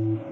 I'm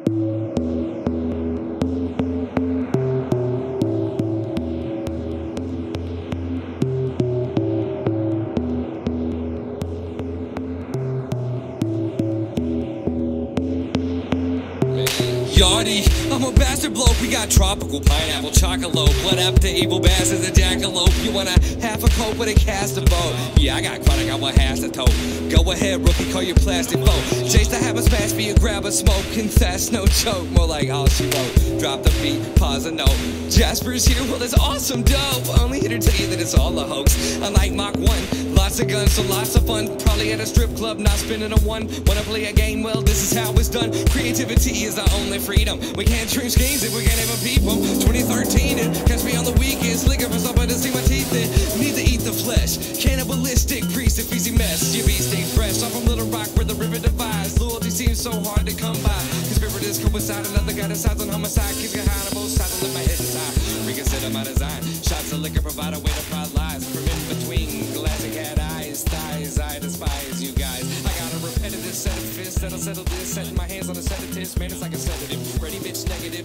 a bastard bloke. We got tropical pineapple, chocolate, blood up to evil bastards, and jackalope. You want a half a coat with a cast of boat? Yeah, I got chronic, I want has to tote. Go ahead, rookie, call your plastic boat. Chase the a smash, be a grab a smoke, confess, no joke. More like all she wrote. Drop the beat, pause a note. Jasper's here, well, that's awesome, dope. Only here to tell you that it's all a hoax. Unlike Mach 1, lots of guns, so lots of fun. Probably at a strip club, not spending a one. Wanna play a game? Well, this is how it's done. Creativity is our only freedom. We can't dream schemes if we can't even people. 2013 and catch me on the weekends. Looking for somebody to see my teeth in. Need to eat the flesh. Cannibalistic priest if easy mess. Your beat stay fresh. I'm from Little Rock where the river divides. Loyalty seems so hard to come by. Conspirators coincide. Another guy decides on homicide. Keeps you high on both sides. I lift my head aside. Reconsider my design. Shots of liquor provide a way to pride lies. In between glassy cat eyes, thighs. I despise you guys. I got a repetitive set of fists that'll settle this. Setting my hands on the sedatives. Man, it's like a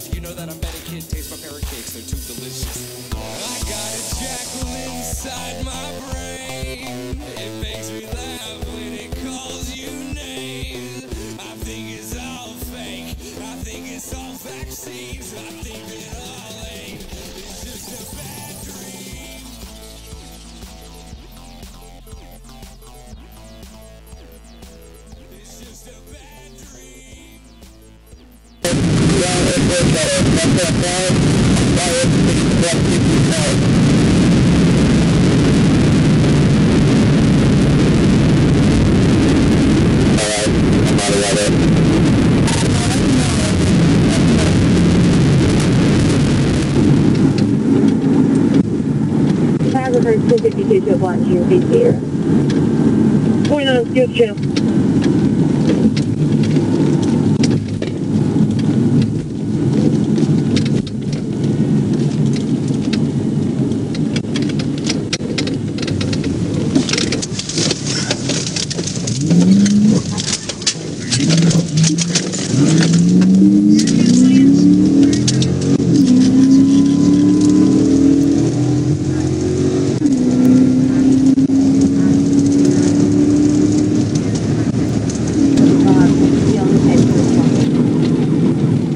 bitch. You know that I'm better, kid. Taste my parrot cakes. They're too delicious. I got a jackal inside my brain. Photographer 252 to 1 here, be here. 29 skills channel.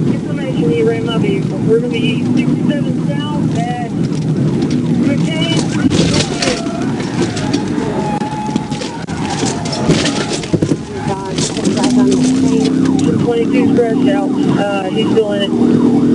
Information, you ran my vehicle. We're going to be 67 south at McCain. Twenty-two scratched out. Uh, he's doing it.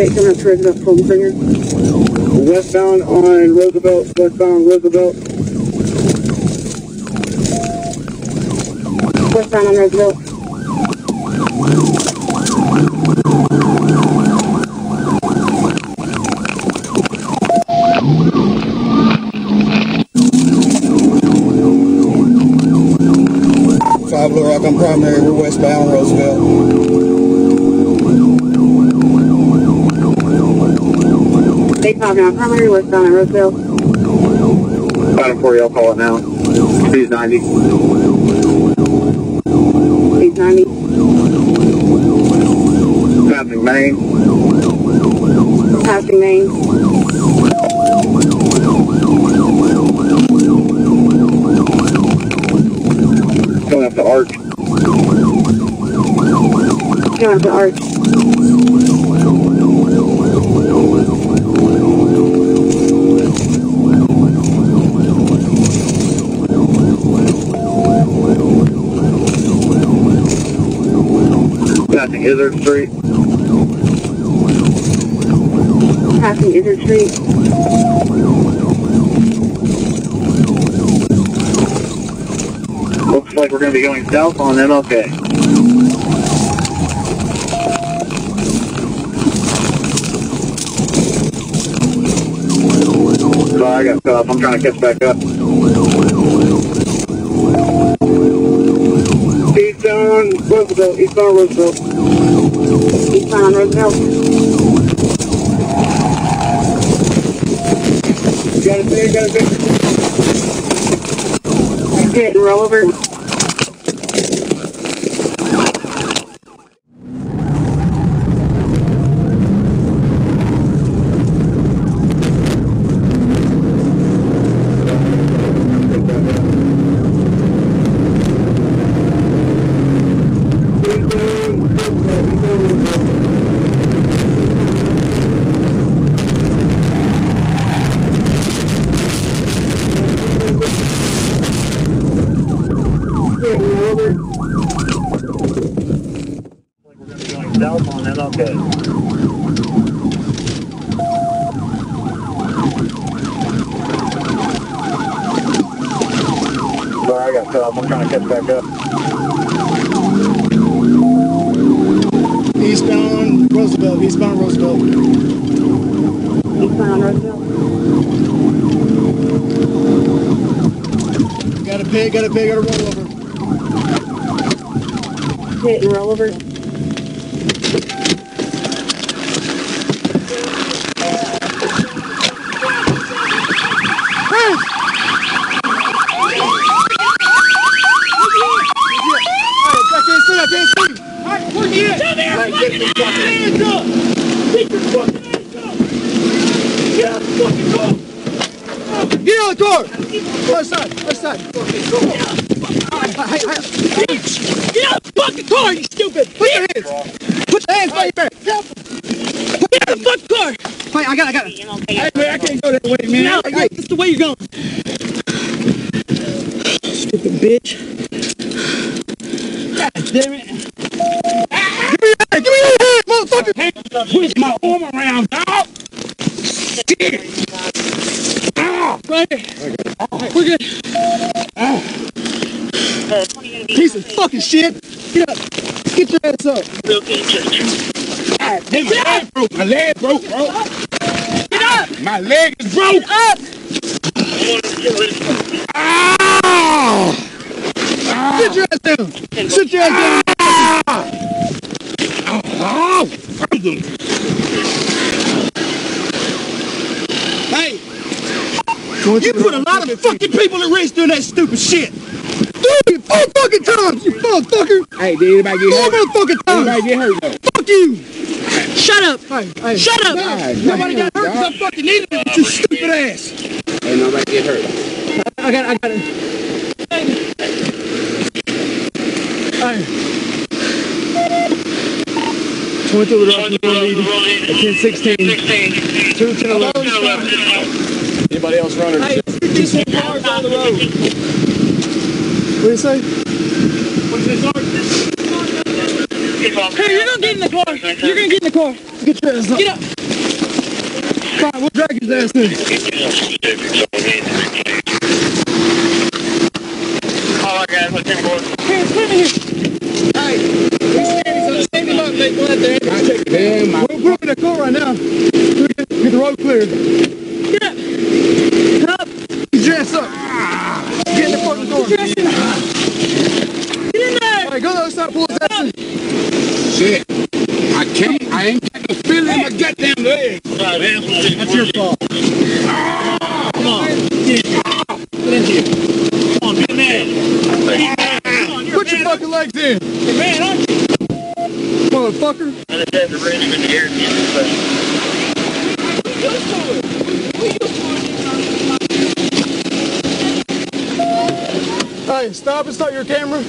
8 coming up to Roosevelt, Colton Westbound on Roosevelt, westbound Roosevelt. Westbound on Roosevelt. Five Blue Rock on primary, we're westbound Roosevelt. Five nine primary, westbound. Got him for you, I'll call it now. He's 90. Eight ninety. Passing Main. Passing main. Going up the arch. Going up the arch. Passing Izzard Street. Passing Izzard Street. Looks like we're going to be going south on MLK. Sorry, I got cut off. I'm trying to catch back up. Roosevelt. Eastbound Roosevelt. Eastbound on Roosevelt. Got it there, got it there. Hit and roll over. Hit and roll over. We're going to be going south on MLK. Sorry, I got cut off. I'm trying to catch back up. Eastbound Roosevelt, eastbound Roosevelt. Eastbound on Roosevelt. Got a pig, got a pig, got a roll over. Hit and roll over. I can't see, I can't see. Alright, where's he at? Down there! Alright, get your fucking hands up! Get your fucking hands up! Get out the fucking car! Get out the car! Other side, other side. Hey, hey, hey. Get out the fucking car, you stupid! Put your hands! Put your hands right there! Get out the fucking car! Wait, I got it, I got it. Hey, man, I can't go that way, man. No, hey, this is the way you're going. Stupid bitch. God damn it. Give me hand! Give me your hand, motherfucker! Twist my arm around, dog! Shit! Ah, right. We're good. Ah. Piece of fucking shit! Get up! Get your ass up! God damn, my leg broke! My leg broke, bro! Get up! My leg is broke! Get up! Ah! Sit your ass down! Sit your ass down! Hey! You put a lot of fucking people at risk doing that stupid shit! Dude, four fucking times, you motherfucker! Hey, did anybody get Four hurt? motherfucking Anybody times! get hurt though? Fuck you! Shut up! Hey, hey. Shut up! Nah, Nobody nah, got hurt because I fucking needed it, you stupid ass! Ain't nobody get hurt. I got it, I got it. Hey. 22 with Rocky Road at 1016. 2 to the left. Anybody else running? Hey, these four cars on the road. What do you say? Hey, you're gonna get in the car. You're gonna get in the car. Get your ass up. Get up. Fine, we'll drag his ass in. All right, guys, let's go. Here, come in here. Hey, stand, stand him up, make there. I take them. I, We'll put him in the car right now. We'll Get, get the road clear. Get up. Up. Get your ass up. Get in the front of the door. Get in there. All right, go to the other side, pull his ass in. shit. I can't. I ain't got the feeling in my goddamn leg. That's your fault. Your camera. All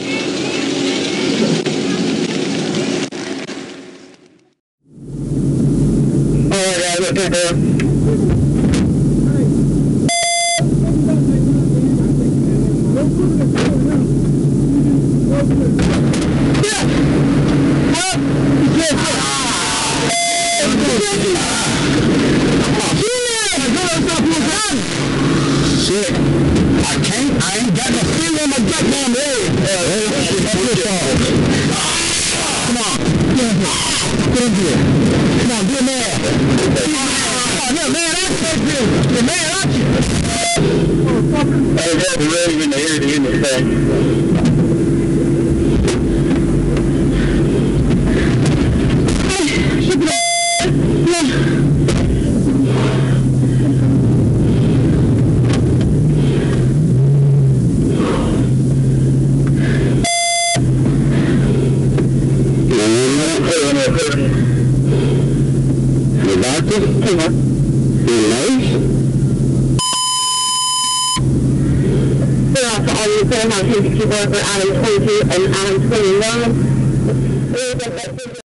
right, guys, let's go. Shit. I can't. I ain't got the feeling in my goddamn leg. That's your fault. Come on. Get in in here. House, keyboard for item 22 and item 21.